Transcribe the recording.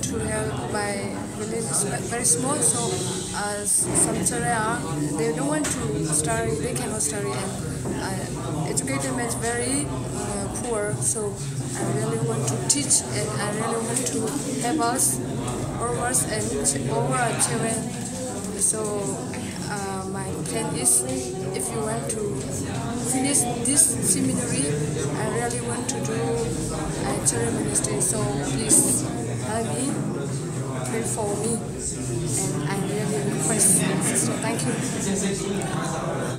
want to help my village is very small, so as some children they don't want to study, they cannot study, and uh, education is very uh, poor. So I really want to teach, and I really want to help us, all us, and all our children. So uh, my plan is, if you want to finish this seminary, I really want to do a children ministry. So please for me, and I really request. So thank you.